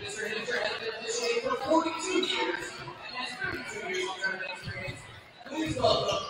Mr. Hinter has been officiating for 42 years and has 32 years of experience. Please welcome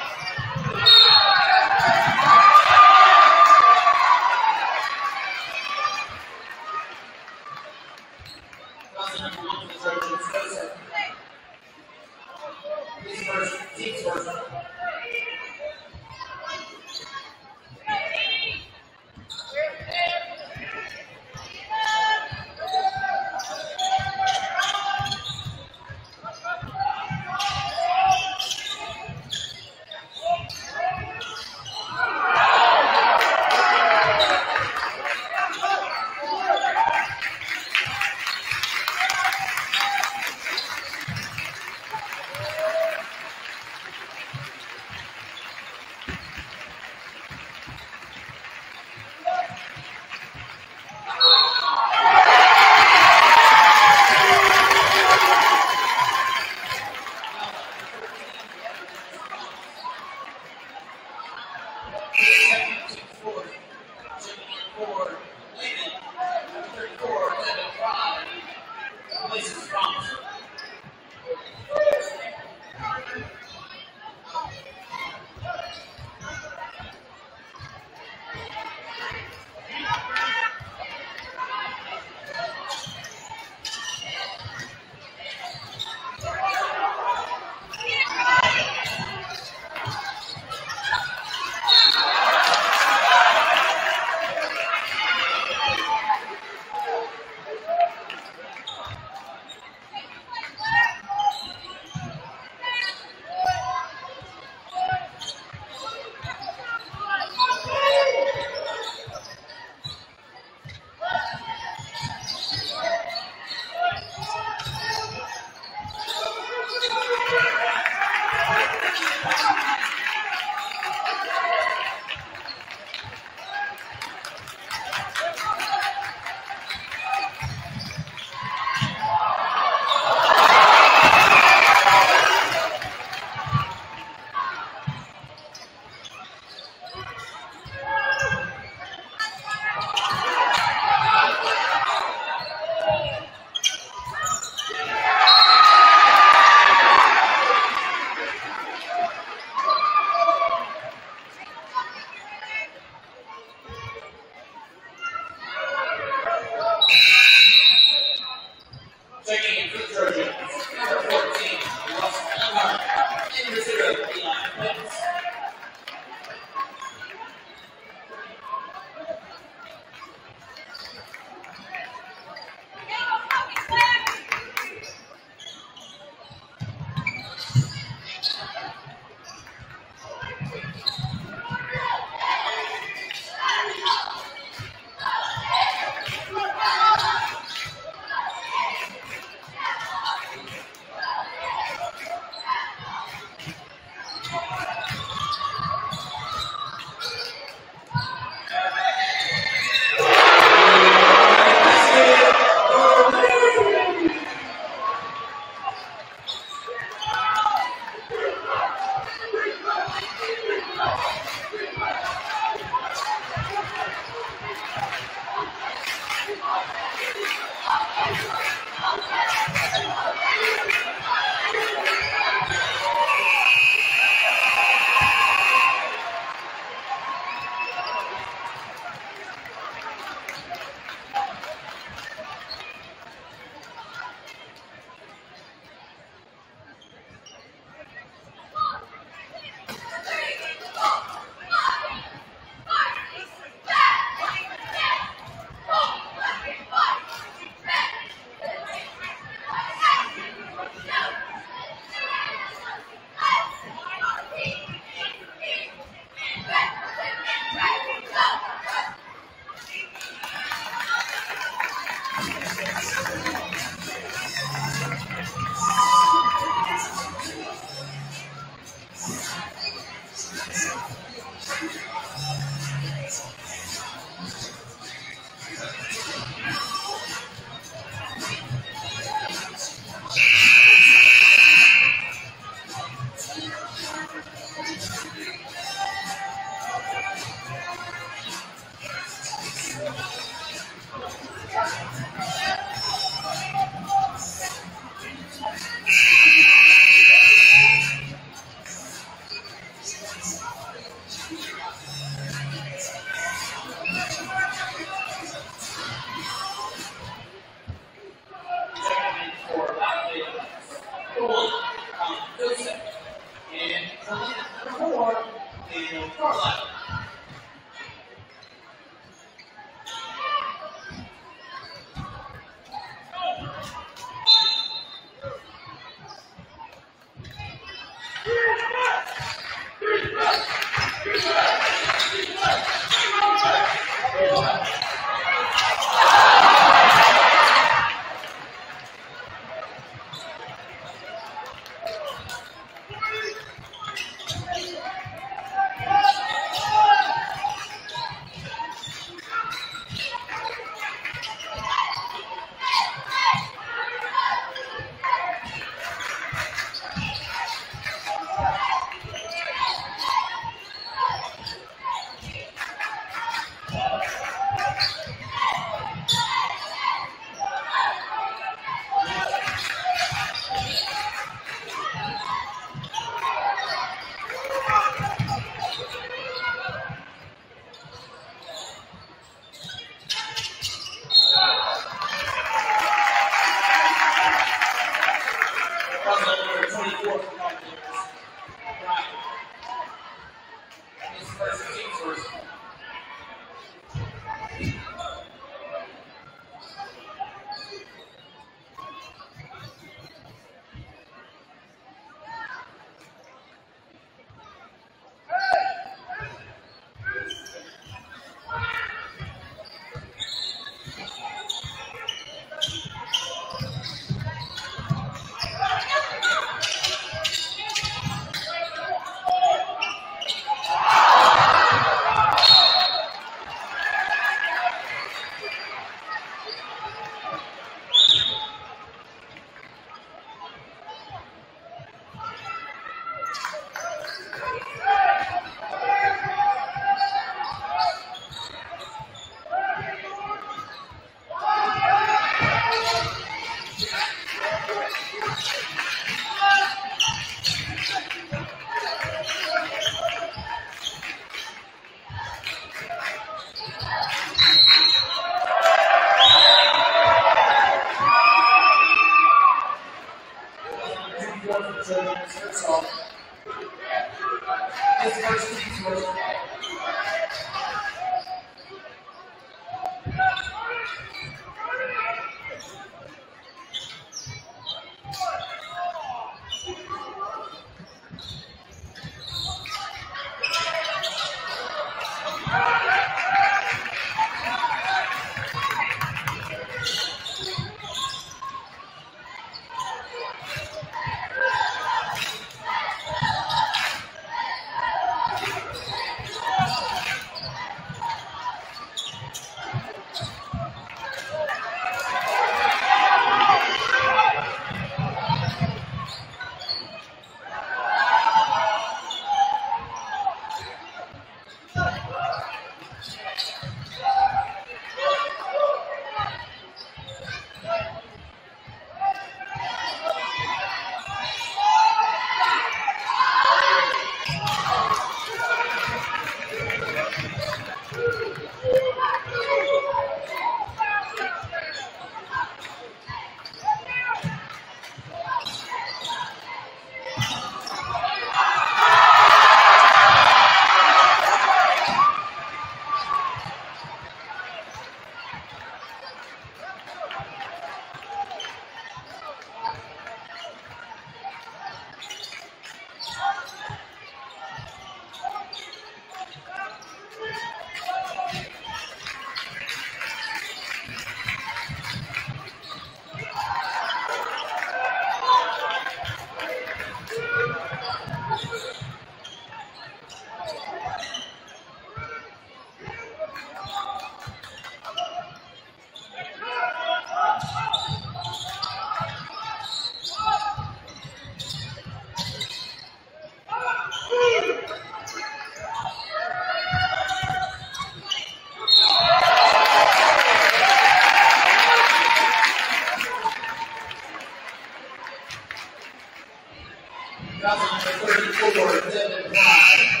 because people were.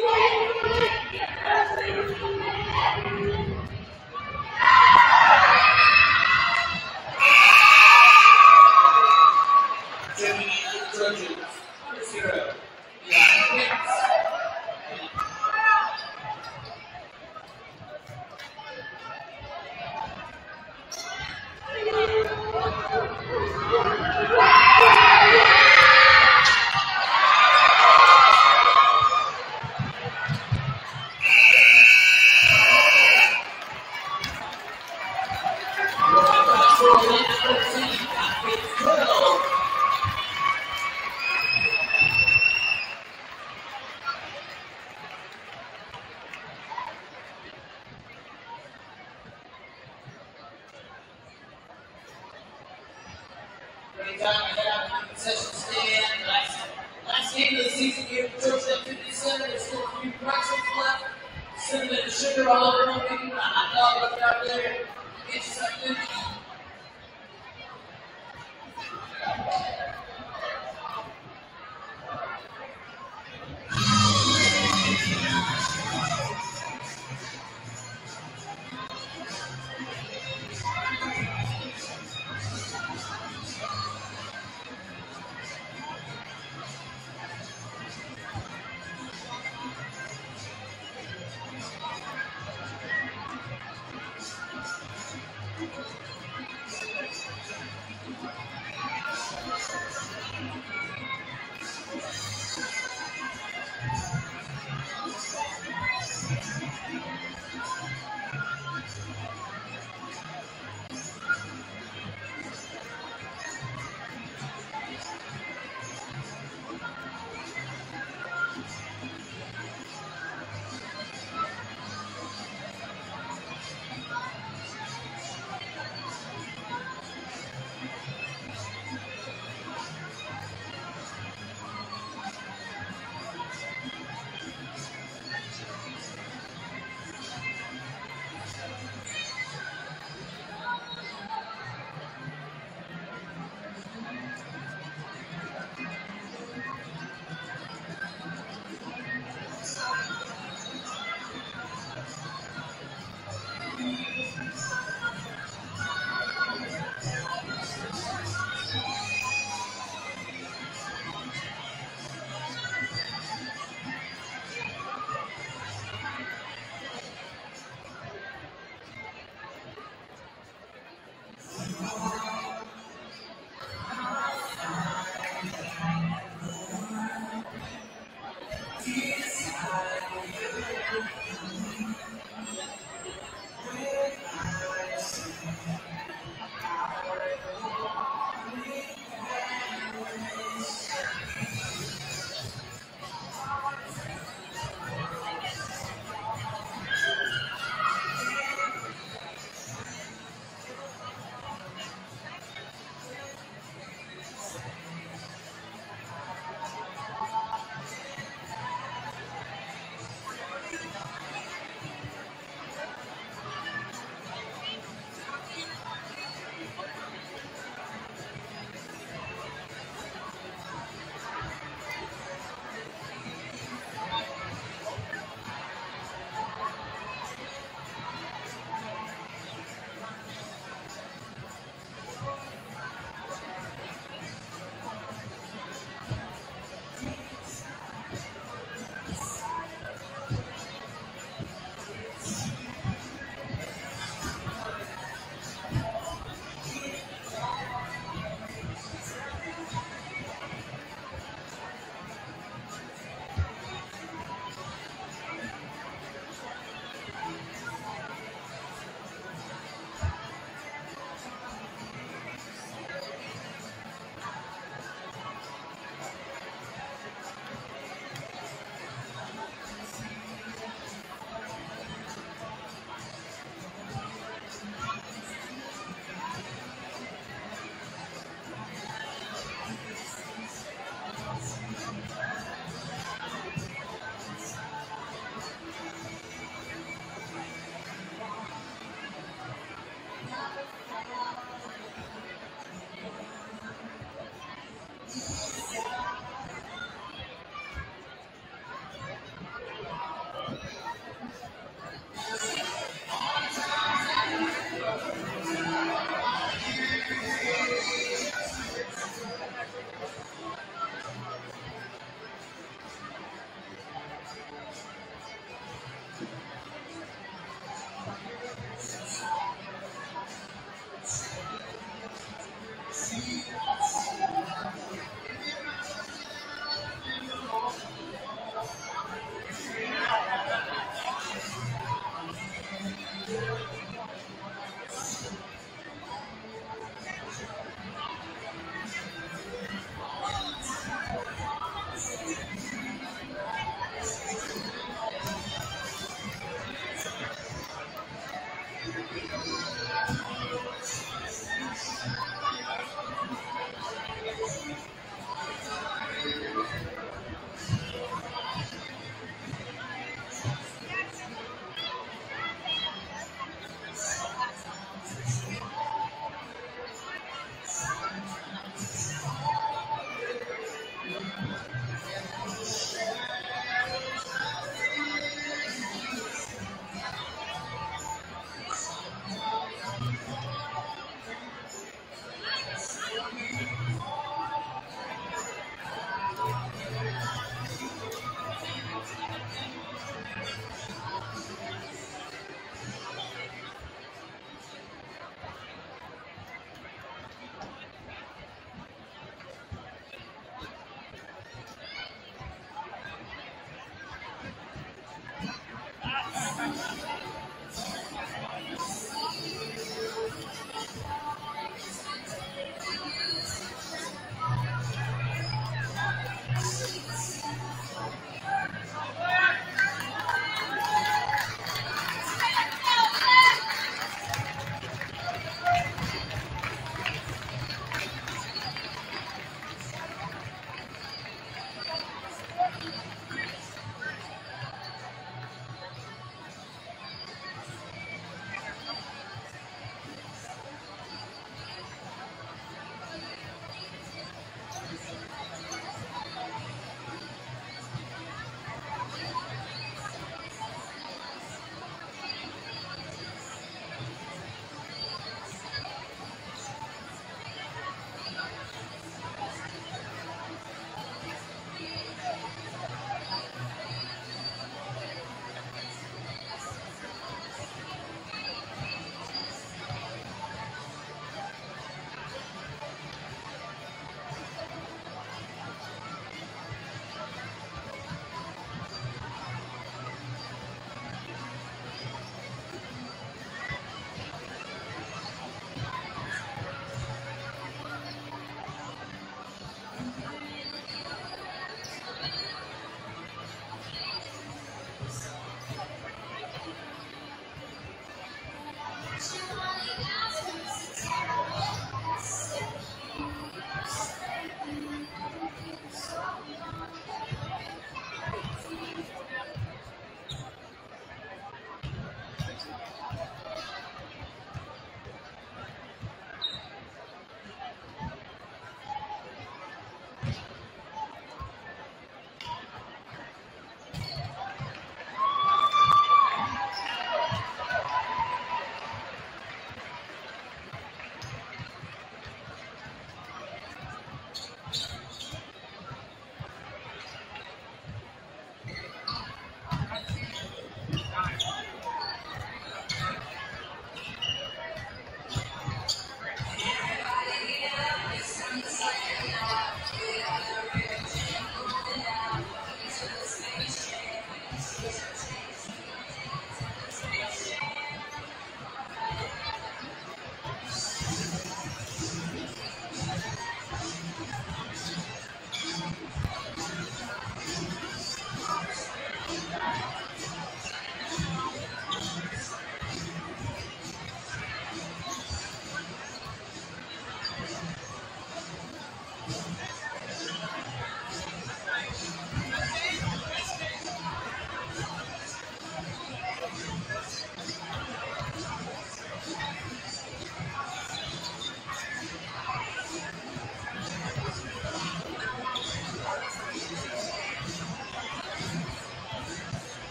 Thank you.